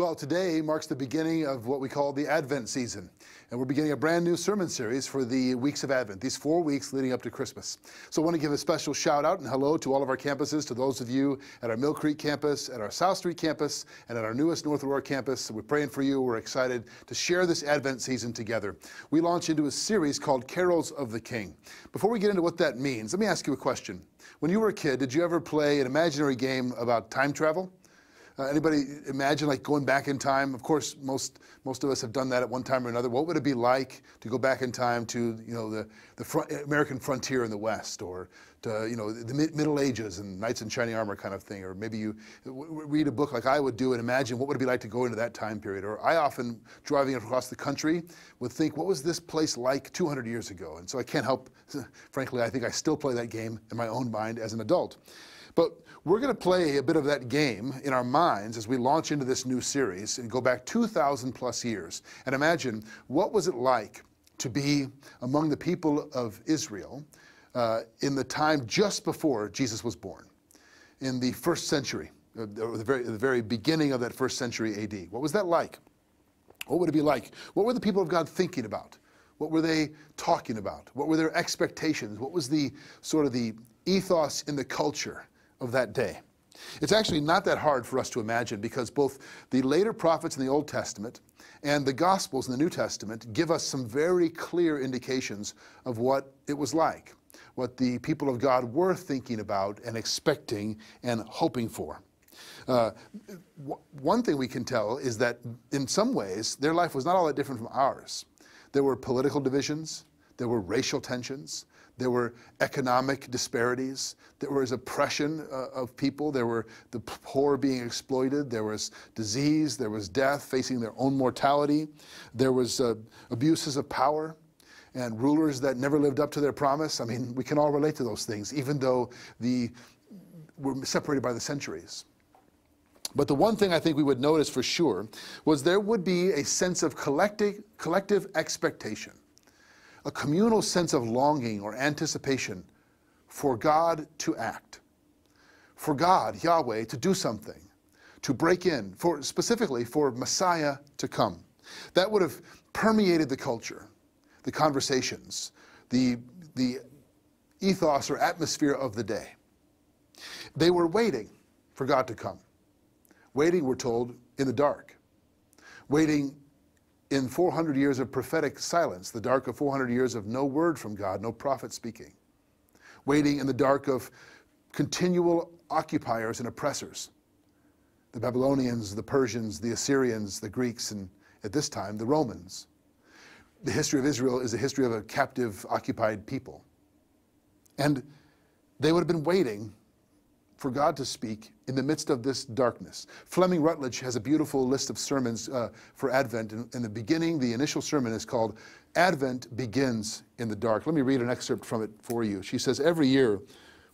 Well, today marks the beginning of what we call the Advent season. And we're beginning a brand new sermon series for the weeks of Advent, these four weeks leading up to Christmas. So I want to give a special shout out and hello to all of our campuses, to those of you at our Mill Creek campus, at our South Street campus, and at our newest North Aurora campus. We're praying for you. We're excited to share this Advent season together. We launch into a series called Carols of the King. Before we get into what that means, let me ask you a question. When you were a kid, did you ever play an imaginary game about time travel? Uh, anybody imagine like going back in time? Of course, most most of us have done that at one time or another. What would it be like to go back in time to you know the the front, American frontier in the West, or to you know the mid, Middle Ages and knights in shining armor kind of thing? Or maybe you read a book like I would do and imagine what would it be like to go into that time period? Or I often driving across the country would think, what was this place like 200 years ago? And so I can't help, frankly, I think I still play that game in my own mind as an adult. But we're going to play a bit of that game in our minds as we launch into this new series and go back 2,000 plus years and imagine what was it like to be among the people of Israel uh, in the time just before Jesus was born, in the first century, uh, the, very, the very beginning of that first century AD. What was that like? What would it be like? What were the people of God thinking about? What were they talking about? What were their expectations? What was the sort of the ethos in the culture of that day. It's actually not that hard for us to imagine because both the later prophets in the Old Testament and the Gospels in the New Testament give us some very clear indications of what it was like, what the people of God were thinking about and expecting and hoping for. Uh, one thing we can tell is that in some ways their life was not all that different from ours. There were political divisions, there were racial tensions, there were economic disparities. There was oppression uh, of people. There were the poor being exploited. There was disease. There was death, facing their own mortality. There was uh, abuses of power and rulers that never lived up to their promise. I mean, we can all relate to those things, even though the, we're separated by the centuries. But the one thing I think we would notice for sure was there would be a sense of collective, collective expectation a communal sense of longing or anticipation for God to act, for God, Yahweh, to do something, to break in, for specifically for Messiah to come. That would have permeated the culture, the conversations, the, the ethos or atmosphere of the day. They were waiting for God to come. Waiting, we're told, in the dark. Waiting in 400 years of prophetic silence, the dark of 400 years of no word from God, no prophet speaking, waiting in the dark of continual occupiers and oppressors, the Babylonians, the Persians, the Assyrians, the Greeks, and at this time, the Romans. The history of Israel is the history of a captive, occupied people. And they would have been waiting for God to speak in the midst of this darkness. Fleming Rutledge has a beautiful list of sermons uh, for Advent. In, in, the beginning, the initial sermon is called Advent Begins in the Dark. Let me read an excerpt from it for you. She says, Every year,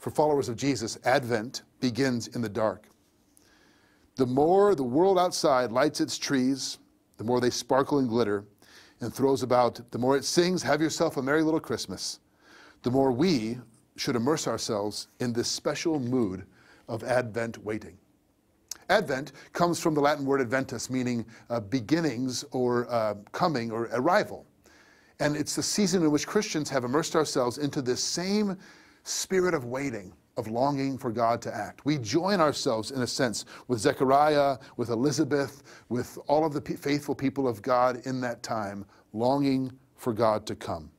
for followers of Jesus, Advent begins in the dark. The more the world outside lights its trees, the more they sparkle and glitter and throws about, the more it sings, Have yourself a merry little Christmas, the more we should immerse ourselves in this special mood of Advent waiting. Advent comes from the Latin word adventus, meaning uh, beginnings or uh, coming or arrival. And it's the season in which Christians have immersed ourselves into this same spirit of waiting, of longing for God to act. We join ourselves, in a sense, with Zechariah, with Elizabeth, with all of the faithful people of God in that time, longing for God to come.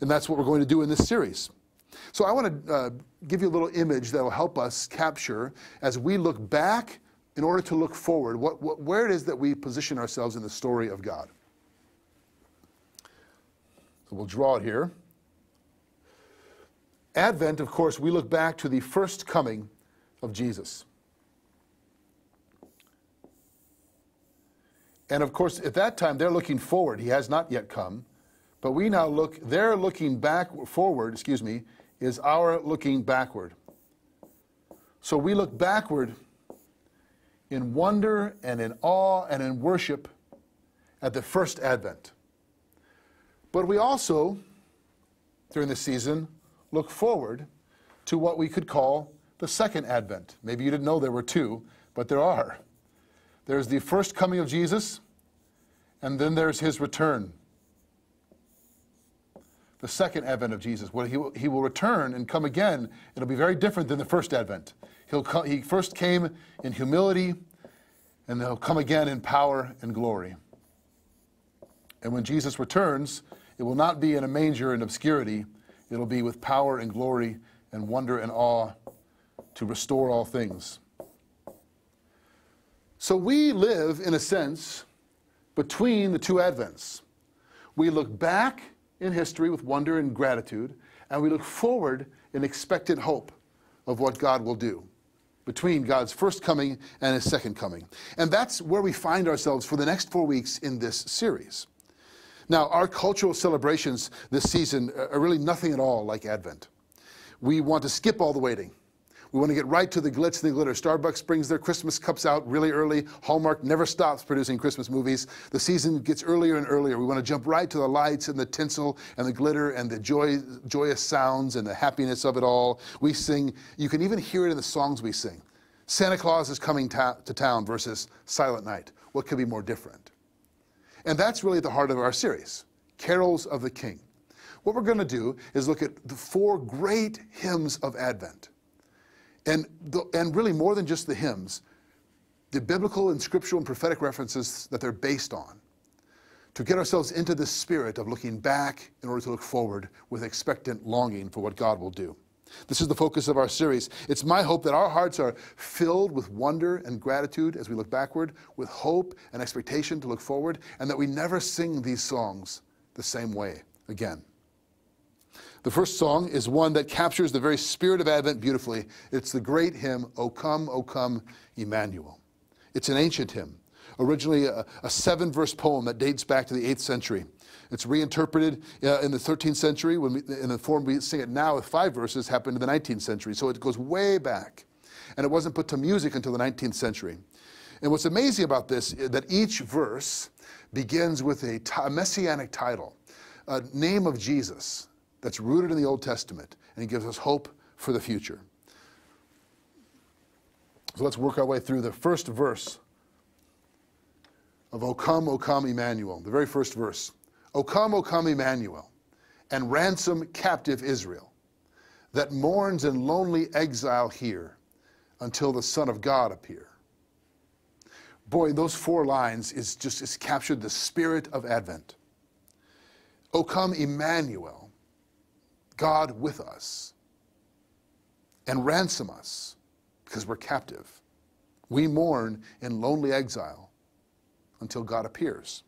And that's what we're going to do in this series. So I want to uh, give you a little image that will help us capture as we look back in order to look forward, what, what, where it is that we position ourselves in the story of God. So we'll draw it here. Advent, of course, we look back to the first coming of Jesus. And of course, at that time, they're looking forward. He has not yet come. But we now look, they're looking back, forward, excuse me, is our looking backward. So we look backward in wonder and in awe and in worship at the first advent. But we also, during this season, look forward to what we could call the second advent. Maybe you didn't know there were two, but there are. There's the first coming of Jesus, and then there's his return. The second advent of Jesus. When he, will, he will return and come again, it'll be very different than the first advent. He'll come, he first came in humility, and he'll come again in power and glory. And when Jesus returns, it will not be in a manger in obscurity, it'll be with power and glory and wonder and awe to restore all things. So we live, in a sense, between the two Advents. We look back in history with wonder and gratitude, and we look forward in expectant hope of what God will do between God's first coming and his second coming. And that's where we find ourselves for the next four weeks in this series. Now, our cultural celebrations this season are really nothing at all like Advent. We want to skip all the waiting. We want to get right to the glitz and the glitter. Starbucks brings their Christmas cups out really early. Hallmark never stops producing Christmas movies. The season gets earlier and earlier. We want to jump right to the lights and the tinsel and the glitter and the joy, joyous sounds and the happiness of it all. We sing, you can even hear it in the songs we sing. Santa Claus is coming to town versus Silent Night. What could be more different? And that's really at the heart of our series, Carols of the King. What we're going to do is look at the four great hymns of Advent. And, the, and really more than just the hymns, the biblical and scriptural and prophetic references that they're based on to get ourselves into the spirit of looking back in order to look forward with expectant longing for what God will do. This is the focus of our series. It's my hope that our hearts are filled with wonder and gratitude as we look backward, with hope and expectation to look forward, and that we never sing these songs the same way again. The first song is one that captures the very spirit of Advent beautifully. It's the great hymn, O Come, O Come, Emmanuel. It's an ancient hymn, originally a, a seven verse poem that dates back to the 8th century. It's reinterpreted uh, in the 13th century, when we, in the form we sing it now with five verses, happened in the 19th century. So it goes way back. And it wasn't put to music until the 19th century. And what's amazing about this is that each verse begins with a messianic title, a name of Jesus that's rooted in the Old Testament, and it gives us hope for the future. So let's work our way through the first verse of O come, O come, Emmanuel, the very first verse. O come, O come, Emmanuel, and ransom captive Israel, that mourns in lonely exile here until the Son of God appear. Boy, those four lines is just is captured the spirit of Advent. O come, Emmanuel, God with us and ransom us because we're captive. We mourn in lonely exile until God appears.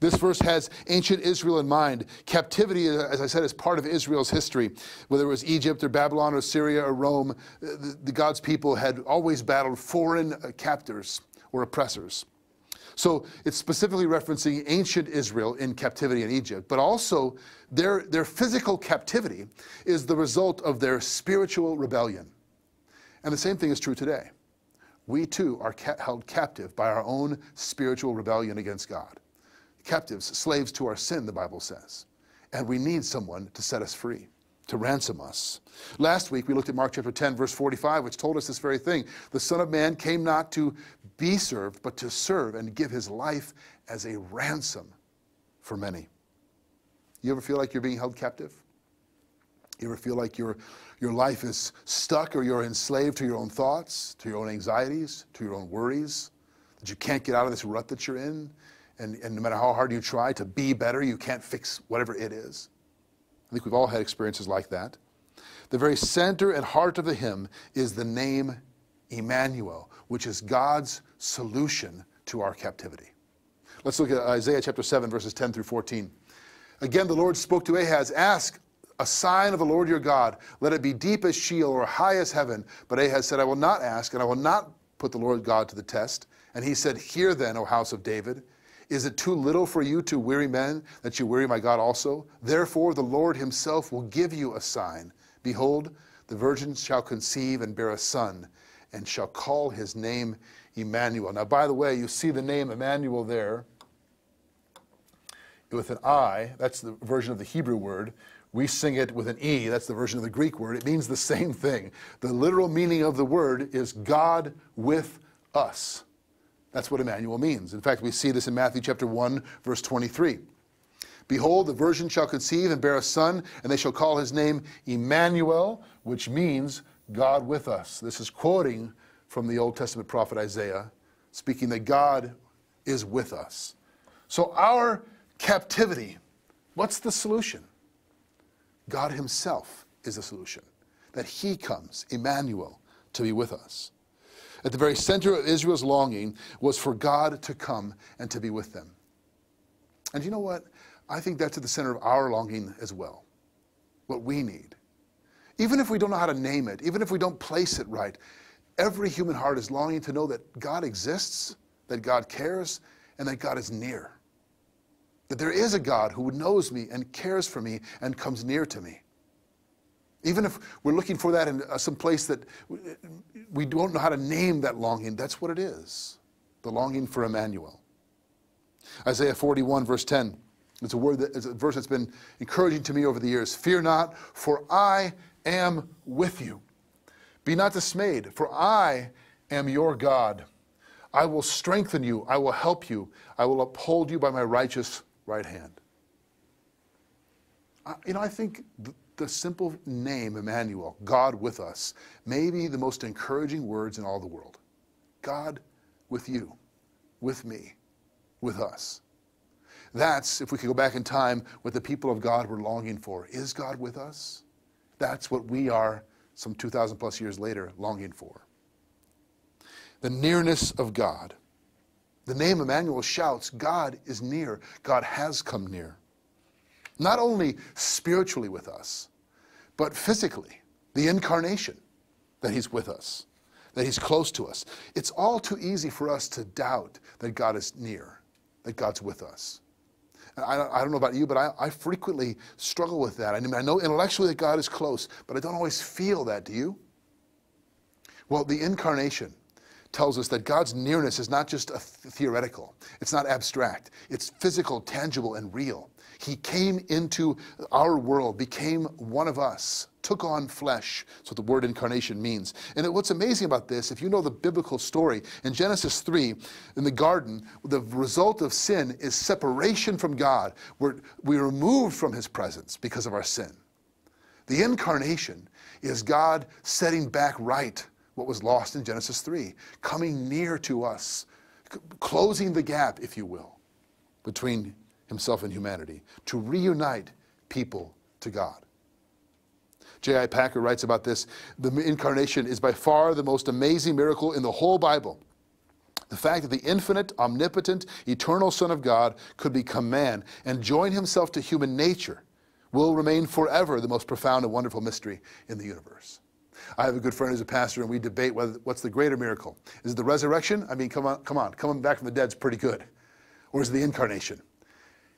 This verse has ancient Israel in mind. Captivity, as I said, is part of Israel's history. Whether it was Egypt or Babylon or Syria or Rome, the, the God's people had always battled foreign captors or oppressors. So it's specifically referencing ancient Israel in captivity in Egypt, but also their, their physical captivity is the result of their spiritual rebellion. And the same thing is true today. We too are ca held captive by our own spiritual rebellion against God. Captives, slaves to our sin, the Bible says. And we need someone to set us free to ransom us. Last week we looked at Mark chapter 10, verse 45, which told us this very thing. The Son of Man came not to be served, but to serve and give his life as a ransom for many. You ever feel like you're being held captive? You ever feel like your, your life is stuck or you're enslaved to your own thoughts, to your own anxieties, to your own worries, that you can't get out of this rut that you're in? And, and no matter how hard you try to be better, you can't fix whatever it is. I think we've all had experiences like that. The very center and heart of the hymn is the name Emmanuel, which is God's solution to our captivity. Let's look at Isaiah chapter 7, verses 10 through 14. Again, the Lord spoke to Ahaz, Ask a sign of the Lord your God. Let it be deep as Sheol or high as heaven. But Ahaz said, I will not ask, and I will not put the Lord God to the test. And he said, Hear then, O house of David. Is it too little for you to weary men that you weary my God also? Therefore, the Lord himself will give you a sign. Behold, the virgin shall conceive and bear a son, and shall call his name Emmanuel. Now, by the way, you see the name Emmanuel there with an I. That's the version of the Hebrew word. We sing it with an E. That's the version of the Greek word. It means the same thing. The literal meaning of the word is God with us. That's what Emmanuel means. In fact, we see this in Matthew chapter 1, verse 23. Behold, the virgin shall conceive and bear a son, and they shall call his name Emmanuel, which means God with us. This is quoting from the Old Testament prophet Isaiah, speaking that God is with us. So, our captivity, what's the solution? God Himself is the solution. That He comes, Emmanuel, to be with us. At the very center of Israel's longing was for God to come and to be with them. And you know what? I think that's at the center of our longing as well. What we need. Even if we don't know how to name it, even if we don't place it right, every human heart is longing to know that God exists, that God cares, and that God is near. That there is a God who knows me and cares for me and comes near to me. Even if we're looking for that in uh, some place that we don't know how to name that longing, that's what it is the longing for Emmanuel. Isaiah 41, verse 10. It's a word that is a verse that's been encouraging to me over the years. Fear not, for I am with you. Be not dismayed, for I am your God. I will strengthen you, I will help you, I will uphold you by my righteous right hand. I, you know, I think the, the simple name Emmanuel, God with us, may be the most encouraging words in all the world. God with you, with me, with us. That's, if we could go back in time, what the people of God were longing for. Is God with us? That's what we are, some 2,000 plus years later, longing for. The nearness of God. The name Emmanuel shouts, God is near. God has come near. Not only spiritually with us, but physically, the incarnation, that He's with us, that He's close to us. It's all too easy for us to doubt that God is near, that God's with us. I don't, I don't, know about you, but I, I, frequently struggle with that. I, mean, I know intellectually that God is close, but I don't always feel that. Do you? Well, the incarnation tells us that God's nearness is not just th- theoretical, it's not abstract, it's physical, tangible, and real. He came into our world, became one of us, took on flesh. That's what the word incarnation means. And what's amazing about this, if you know the biblical story, in Genesis 3, in the garden, the result of sin is separation from God. We're, we're removed from his presence because of our sin. The incarnation is God setting back right what was lost in Genesis 3, coming near to us, closing the gap, if you will, between himself and humanity, to reunite people to God. J.I. Packer writes about this the incarnation is by far the most amazing miracle in the whole Bible. The fact that the infinite, omnipotent, eternal Son of God could become man and join himself to human nature will remain forever the most profound and wonderful mystery in the universe. I have a good friend who's a pastor, and we debate whether, what's the greater miracle. Is it the resurrection? I mean, come on, come on, coming back from the dead is pretty good. Or is it the incarnation?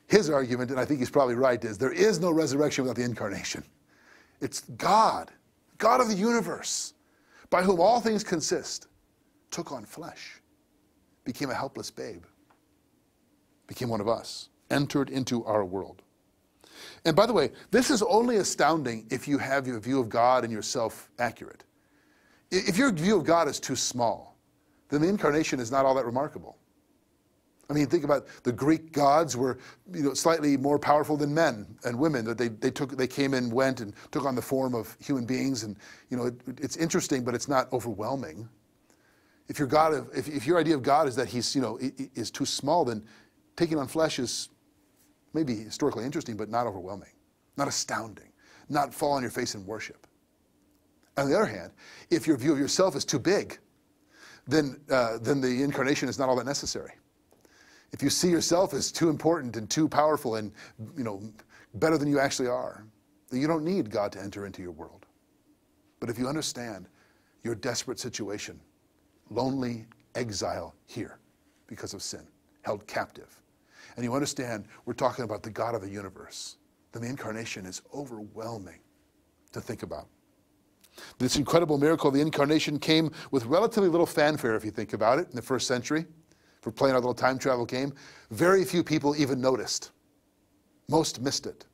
His argument, and I think he's probably right, is there is no resurrection without the incarnation. It's God, God of the universe, by whom all things consist, took on flesh, became a helpless babe, became one of us, entered into our world. And by the way, this is only astounding if you have your view of God and yourself accurate. If your view of God is too small, then the incarnation is not all that remarkable. I mean, think about the Greek gods were, you know, slightly more powerful than men and women. That they, they took, they came and went and took on the form of human beings, and you know, it, it's interesting, but it's not overwhelming. If your God, if, if your idea of God is that he's, you know, is too small, then taking on flesh is maybe historically interesting, but not overwhelming, not astounding, not fall on your face in worship. On the other hand, if your view of yourself is too big, then, uh, then the incarnation is not all that necessary. If you see yourself as too important and too powerful and you know, better than you actually are, then you don't need God to enter into your world. But if you understand your desperate situation, lonely exile here because of sin, held captive, and you understand we're talking about the God of the universe, then the incarnation is overwhelming to think about. This incredible miracle of the incarnation came with relatively little fanfare, if you think about it, in the first century for playing our little time travel game, very few people even noticed. Most missed it.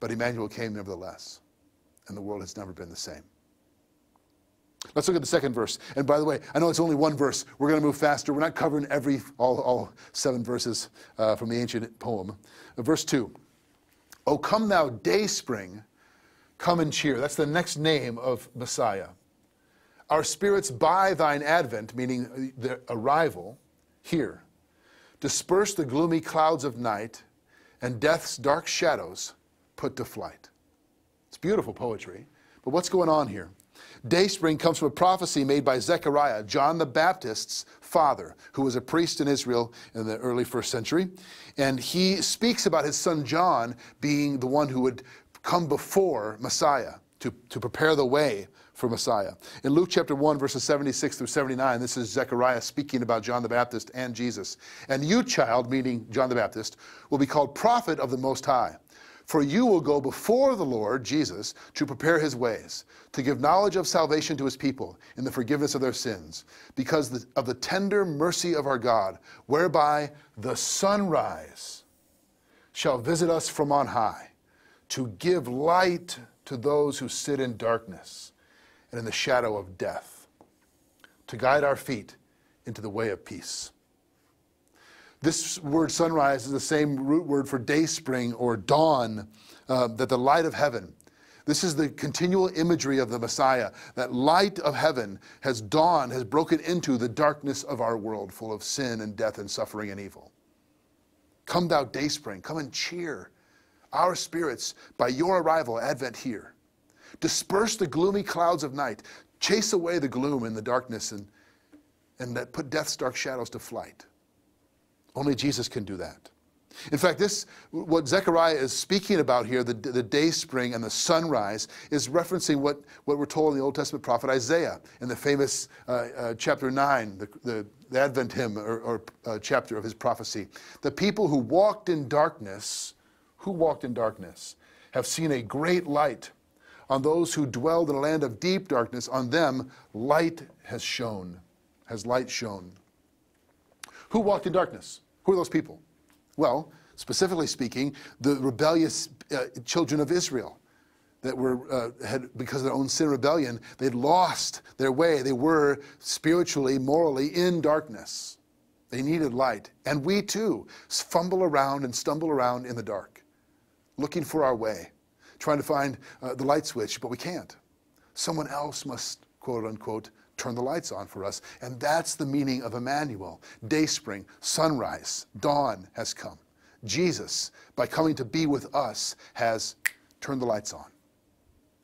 But Emmanuel came nevertheless, and the world has never been the same. Let's look at the second verse. And by the way, I know it's only one verse. We're going to move faster. We're not covering every all, all seven verses uh, from the ancient poem. Uh, verse two. O come thou day spring, come and cheer. That's the next name of Messiah. Our spirits by thine advent, meaning the arrival, here, disperse the gloomy clouds of night, and death's dark shadows put to flight. It's beautiful poetry. But what's going on here? Dayspring comes from a prophecy made by Zechariah, John the Baptist's father, who was a priest in Israel in the early first century. And he speaks about his son John being the one who would come before Messiah to, to prepare the way for Messiah. In Luke chapter 1, verses 76 through 79, this is Zechariah speaking about John the Baptist and Jesus. And you, child, meaning John the Baptist, will be called prophet of the Most High. For you will go before the Lord Jesus to prepare his ways, to give knowledge of salvation to his people in the forgiveness of their sins, because of the tender mercy of our God, whereby the sunrise shall visit us from on high, to give light to those who sit in darkness and in the shadow of death, to guide our feet into the way of peace. This word sunrise is the same root word for day spring or dawn, uh, that the light of heaven. This is the continual imagery of the Messiah. That light of heaven has dawned, has broken into the darkness of our world, full of sin and death and suffering and evil. Come, thou day spring, come and cheer our spirits by your arrival, Advent here. Disperse the gloomy clouds of night, chase away the gloom and the darkness, and, and that put death's dark shadows to flight. Only Jesus can do that. In fact, this, what Zechariah is speaking about here, the, the day spring and the sunrise, is referencing what, what we're told in the Old Testament prophet Isaiah in the famous uh, uh, chapter 9, the, the, the Advent hymn or, or uh, chapter of his prophecy. The people who walked in darkness, who walked in darkness, have seen a great light. On those who dwelled in a land of deep darkness, on them light has shone, has light shone. Who walked in darkness? Who are those people? Well, specifically speaking, the rebellious uh, children of Israel that were uh, had because of their own sin rebellion, they'd lost their way. They were spiritually, morally in darkness. They needed light, and we too fumble around and stumble around in the dark, looking for our way, trying to find uh, the light switch, but we can't. Someone else must, quote unquote, turn the lights on for us. And that's the meaning of Emmanuel. Dayspring, sunrise, dawn has come. Jesus, by coming to be with us, has turned the lights on.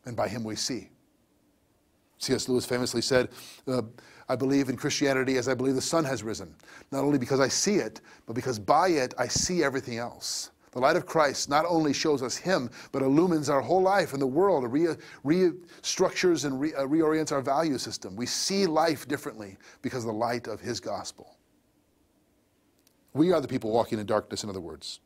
And by him we see. C.S. Lewis famously said, uh, I believe in Christianity as I believe the sun has risen, not only because I see it, but because by it I see everything else. The light of Christ not only shows us Him, but illumines our whole life and the world, re- restructures and re- uh, reorients our value system. We see life differently because of the light of His gospel. We are the people walking in darkness, in other words.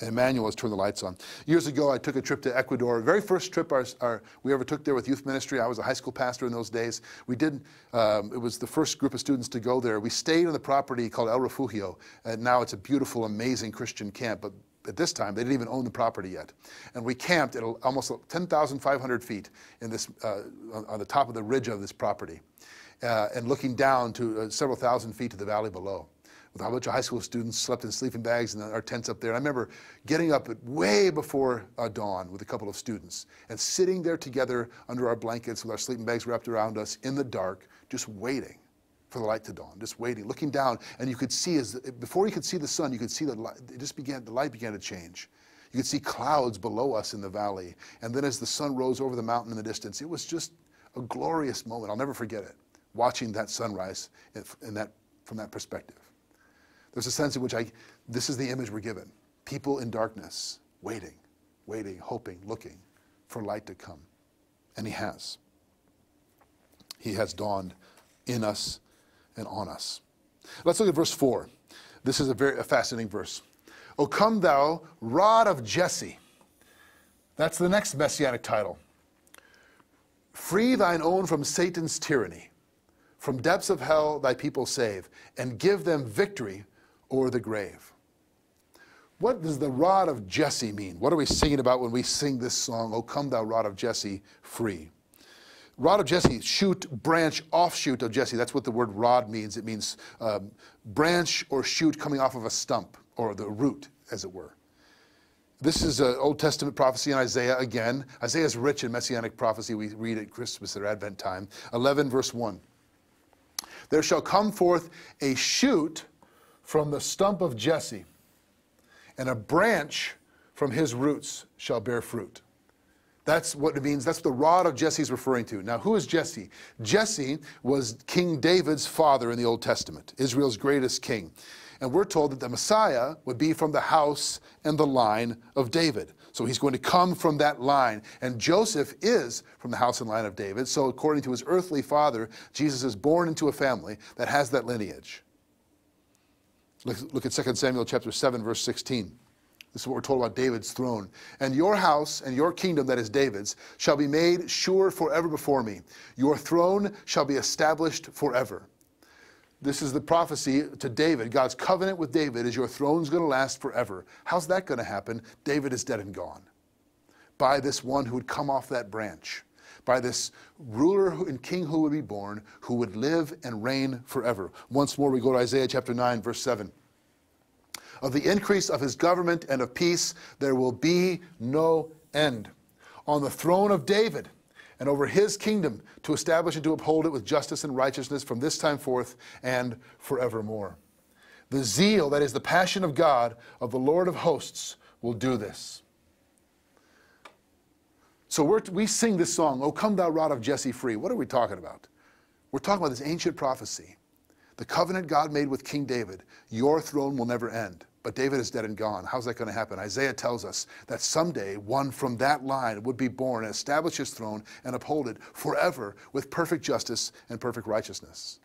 And Emmanuel has turned the lights on. Years ago, I took a trip to Ecuador. Very first trip our, our, we ever took there with youth ministry. I was a high school pastor in those days. We did. Um, it was the first group of students to go there. We stayed on the property called El Refugio, and now it's a beautiful, amazing Christian camp. But at this time, they didn't even own the property yet. And we camped at almost 10,500 feet in this, uh, on the top of the ridge of this property, uh, and looking down to uh, several thousand feet to the valley below. With a bunch of high school students slept in sleeping bags in our tents up there. And I remember getting up at way before uh, dawn with a couple of students and sitting there together under our blankets with our sleeping bags wrapped around us in the dark, just waiting for the light to dawn, just waiting, looking down, and you could see as before you could see the sun, you could see the light. It just began. The light began to change. You could see clouds below us in the valley, and then as the sun rose over the mountain in the distance, it was just a glorious moment. I'll never forget it. Watching that sunrise in that from that perspective. There's a sense in which I, this is the image we're given: people in darkness, waiting, waiting, hoping, looking for light to come, and He has. He has dawned in us and on us. Let's look at verse 4. This is a very a fascinating verse. O come thou, rod of Jesse. That's the next messianic title. Free thine own from Satan's tyranny. From depths of hell thy people save, and give them victory o'er the grave. What does the rod of Jesse mean? What are we singing about when we sing this song, O come thou rod of Jesse, free? Rod of Jesse, shoot, branch, offshoot of Jesse. That's what the word rod means. It means um, branch or shoot coming off of a stump or the root, as it were. This is an Old Testament prophecy in Isaiah again. Isaiah is rich in messianic prophecy. We read at Christmas at Advent time. 11, verse 1. There shall come forth a shoot from the stump of Jesse, and a branch from his roots shall bear fruit. That's what it means. That's the rod of Jesse is referring to. Now, who is Jesse? Jesse was King David's father in the Old Testament, Israel's greatest king. And we're told that the Messiah would be from the house and the line of David. So he's going to come from that line. And Joseph is from the house and line of David. So, according to his earthly father, Jesus is born into a family that has that lineage. Look, look at 2 Samuel chapter 7, verse 16. This is what we're told about David's throne. And your house and your kingdom, that is David's, shall be made sure forever before me. Your throne shall be established forever. This is the prophecy to David. God's covenant with David is your throne's going to last forever. How's that going to happen? David is dead and gone. By this one who would come off that branch, by this ruler and king who would be born, who would live and reign forever. Once more, we go to Isaiah chapter 9, verse 7. Of the increase of his government and of peace, there will be no end. On the throne of David, and over his kingdom to establish and to uphold it with justice and righteousness from this time forth and forevermore. The zeal, that is the passion of God, of the Lord of hosts, will do this. So we sing this song, O come thou rod of Jesse free. What are we talking about? We're talking about this ancient prophecy. The covenant God made with King David. Your throne will never end. But David is dead and gone. How's that going to happen? Isaiah tells us that someday one from that line would be born and establish his throne and uphold it forever with perfect justice and perfect righteousness.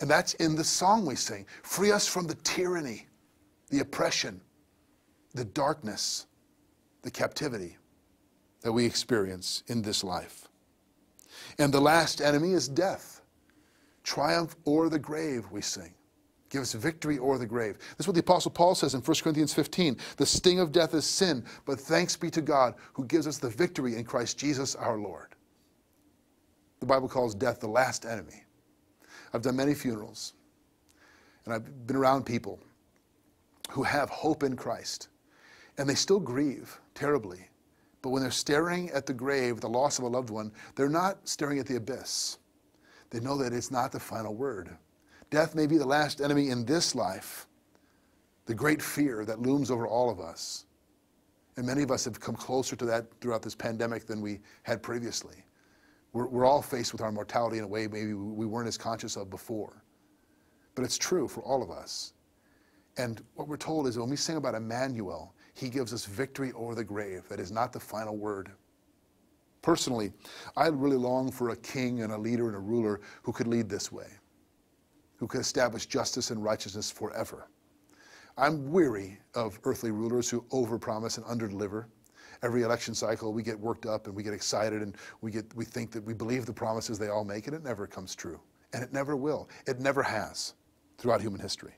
And that's in the song we sing. Free us from the tyranny, the oppression, the darkness, the captivity that we experience in this life. And the last enemy is death. Triumph o'er the grave, we sing. Give us victory o'er the grave. This is what the Apostle Paul says in 1 Corinthians 15. The sting of death is sin, but thanks be to God who gives us the victory in Christ Jesus our Lord. The Bible calls death the last enemy. I've done many funerals, and I've been around people who have hope in Christ, and they still grieve terribly. But when they're staring at the grave, the loss of a loved one, they're not staring at the abyss. They know that it's not the final word. Death may be the last enemy in this life, the great fear that looms over all of us. And many of us have come closer to that throughout this pandemic than we had previously. We're, we're all faced with our mortality in a way maybe we weren't as conscious of before. But it's true for all of us. And what we're told is when we sing about Emmanuel, he gives us victory over the grave. That is not the final word. Personally, I really long for a king and a leader and a ruler who could lead this way who could establish justice and righteousness forever. I'm weary of earthly rulers who overpromise and underdeliver. Every election cycle, we get worked up and we get excited and we, get, we think that we believe the promises they all make, and it never comes true. And it never will. It never has throughout human history.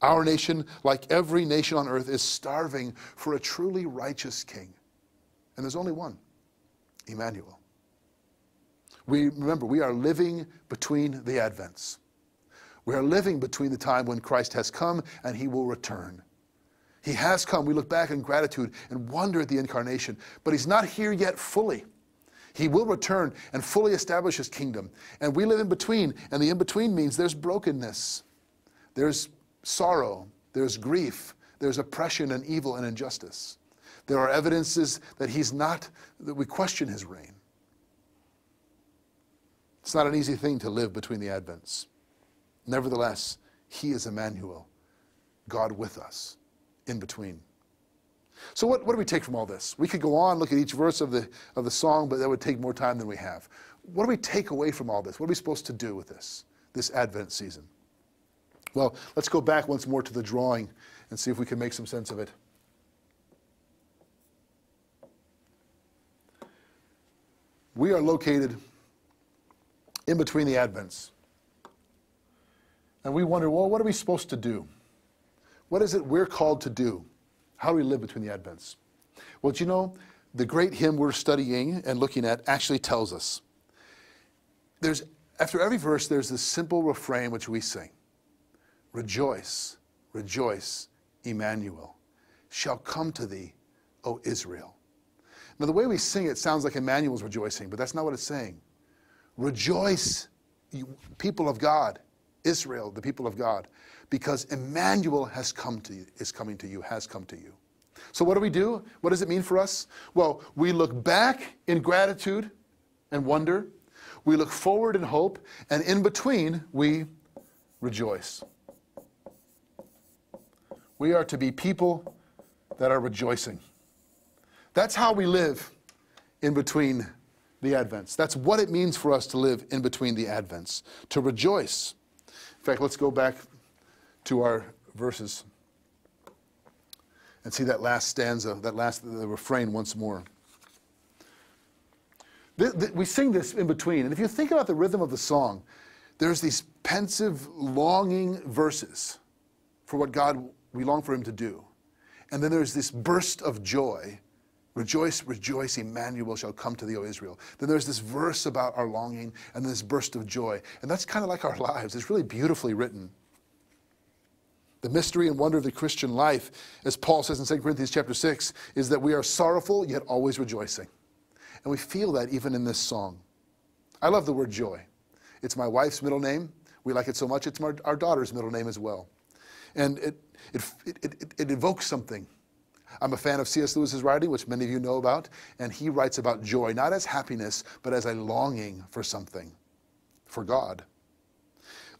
Our nation, like every nation on earth, is starving for a truly righteous king. And there's only one Emmanuel. We remember, we are living between the Advents. We are living between the time when Christ has come and he will return. He has come. We look back in gratitude and wonder at the incarnation, but he's not here yet fully. He will return and fully establish his kingdom. And we live in between, and the in between means there's brokenness, there's sorrow, there's grief, there's oppression and evil and injustice. There are evidences that he's not, that we question his reign. It's not an easy thing to live between the Advents. Nevertheless, He is Emmanuel, God with us in between. So, what, what do we take from all this? We could go on, look at each verse of the, of the song, but that would take more time than we have. What do we take away from all this? What are we supposed to do with this, this Advent season? Well, let's go back once more to the drawing and see if we can make some sense of it. We are located in between the Advents. And we wonder, well, what are we supposed to do? What is it we're called to do? How do we live between the Advents? Well, you know, the great hymn we're studying and looking at actually tells us. there's, after every verse, there's this simple refrain which we sing Rejoice, rejoice, Emmanuel, shall come to thee, O Israel. Now, the way we sing it sounds like Emmanuel's rejoicing, but that's not what it's saying. Rejoice, you, people of God, Israel, the people of God, because Emmanuel has come to you, is coming to you, has come to you. So, what do we do? What does it mean for us? Well, we look back in gratitude and wonder, we look forward in hope, and in between, we rejoice. We are to be people that are rejoicing. That's how we live in between the Advents. That's what it means for us to live in between the Advents, to rejoice. In fact, let's go back to our verses and see that last stanza, that last the refrain once more. The, the, we sing this in between, and if you think about the rhythm of the song, there's these pensive, longing verses for what God we long for Him to do, and then there's this burst of joy. Rejoice, rejoice, Emmanuel shall come to thee, O Israel. Then there's this verse about our longing and this burst of joy. And that's kind of like our lives. It's really beautifully written. The mystery and wonder of the Christian life, as Paul says in 2 Corinthians chapter 6, is that we are sorrowful yet always rejoicing. And we feel that even in this song. I love the word joy. It's my wife's middle name. We like it so much, it's our, daughter's middle name as well. And it, it, it, it, it evokes something. I'm a fan of C.S. Lewis's writing, which many of you know about, and he writes about joy, not as happiness, but as a longing for something, for God.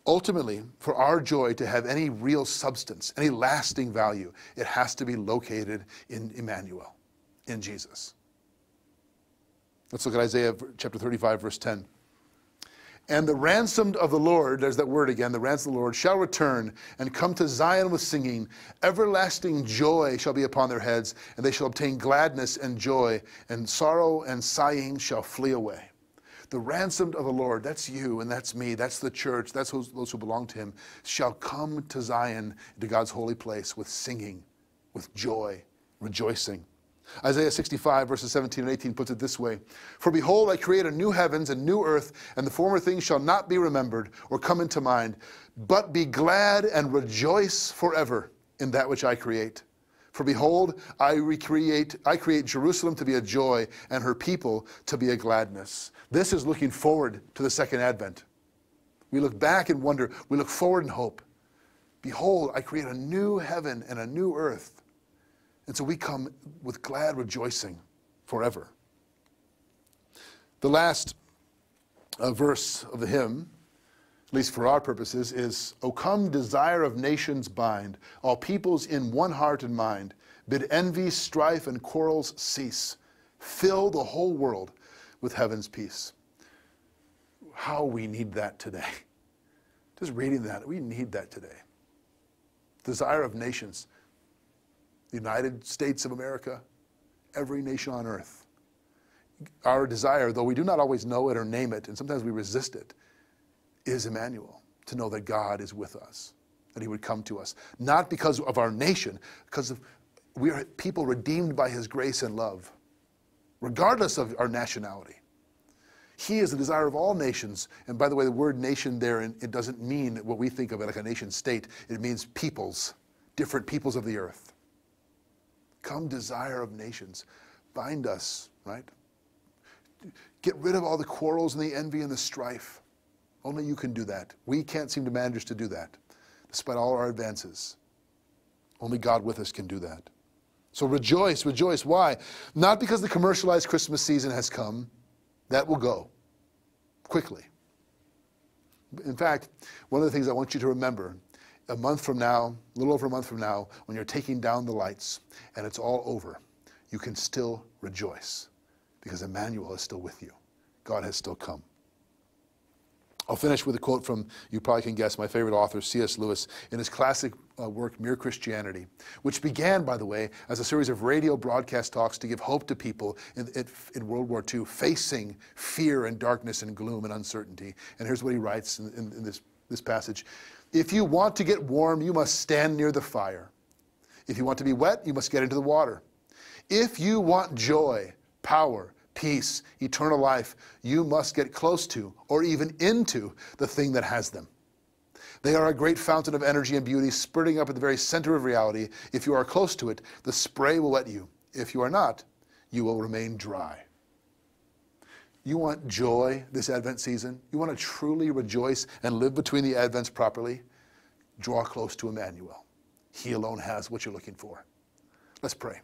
Ultimately, for our joy to have any real substance, any lasting value, it has to be located in Emmanuel, in Jesus. Let's look at Isaiah chapter 35, verse 10. And the ransomed of the Lord, there's that word again, the ransomed of the Lord, shall return and come to Zion with singing. Everlasting joy shall be upon their heads, and they shall obtain gladness and joy, and sorrow and sighing shall flee away. The ransomed of the Lord, that's you and that's me, that's the church, that's those, those who belong to him, shall come to Zion, to God's holy place, with singing, with joy, rejoicing. Isaiah 65, verses 17 and 18 puts it this way For behold, I create a new heavens and new earth, and the former things shall not be remembered or come into mind, but be glad and rejoice forever in that which I create. For behold, I recreate, I create Jerusalem to be a joy, and her people to be a gladness. This is looking forward to the second advent. We look back and wonder, we look forward in hope. Behold, I create a new heaven and a new earth and so we come with glad rejoicing forever. The last uh, verse of the hymn, at least for our purposes, is O come, desire of nations bind, all peoples in one heart and mind, bid envy, strife, and quarrels cease, fill the whole world with heaven's peace. How we need that today. Just reading that, we need that today. Desire of nations the United States of America, every nation on earth. Our desire, though we do not always know it or name it, and sometimes we resist it, is Emmanuel, to know that God is with us, that He would come to us. Not because of our nation, because of, we are people redeemed by His grace and love, regardless of our nationality. He is the desire of all nations. And by the way, the word nation there, it doesn't mean what we think of it like a nation state. It means peoples, different peoples of the earth. Come, desire of nations, bind us, right? Get rid of all the quarrels and the envy and the strife. Only you can do that. We can't seem to manage to do that, despite all our advances. Only God with us can do that. So rejoice, rejoice. Why? Not because the commercialized Christmas season has come, that will go quickly. In fact, one of the things I want you to remember a month from now, a little over a month from now, when you're taking down the lights and it's all over, you can still rejoice because Emmanuel is still with you. God has still come. I'll finish with a quote from, you probably can guess, my favorite author, C.S. Lewis, in his classic uh, work, Mere Christianity, which began, by the way, as a series of radio broadcast talks to give hope to people in, in World War II facing fear and darkness and gloom and uncertainty. And here's what he writes in, in, in this, this passage if you want to get warm, you must stand near the fire. If you want to be wet, you must get into the water. If you want joy, power, peace, eternal life, you must get close to or even into the thing that has them. They are a great fountain of energy and beauty, spurting up at the very center of reality. If you are close to it, the spray will wet you. If you are not, you will remain dry. You want joy this Advent season? You want to truly rejoice and live between the Advents properly? Draw close to Emmanuel. He alone has what you're looking for. Let's pray.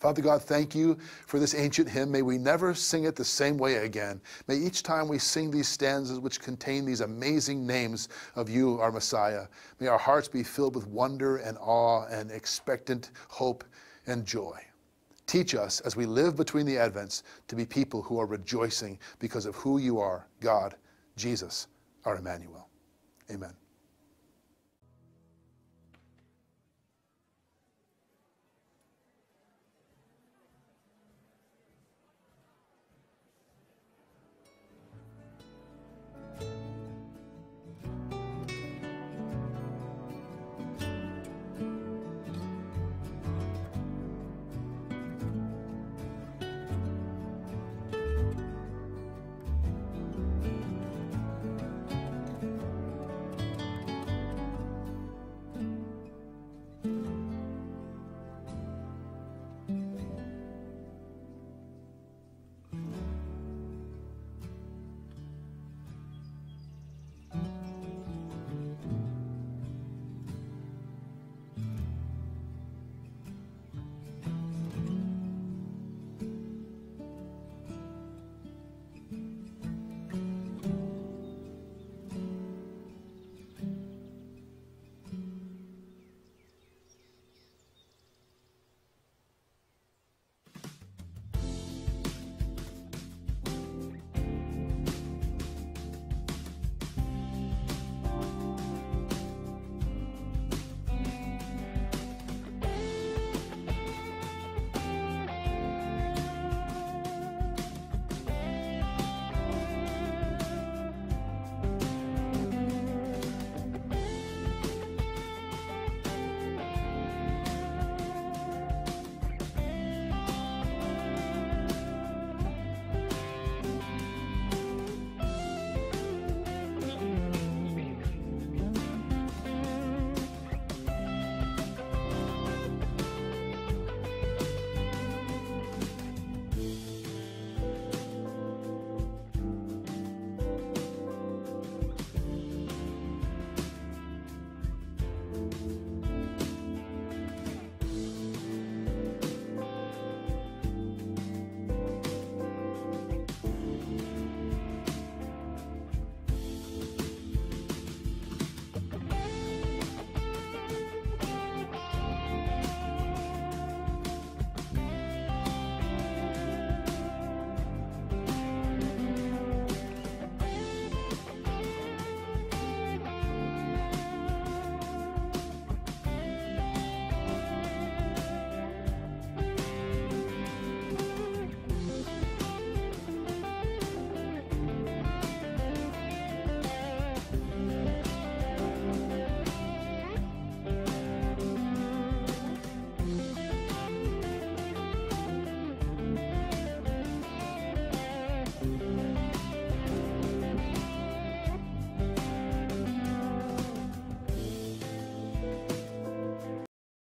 Father God, thank you for this ancient hymn. May we never sing it the same way again. May each time we sing these stanzas, which contain these amazing names of you, our Messiah, may our hearts be filled with wonder and awe and expectant hope and joy. Teach us as we live between the Advents to be people who are rejoicing because of who you are, God, Jesus, our Emmanuel. Amen.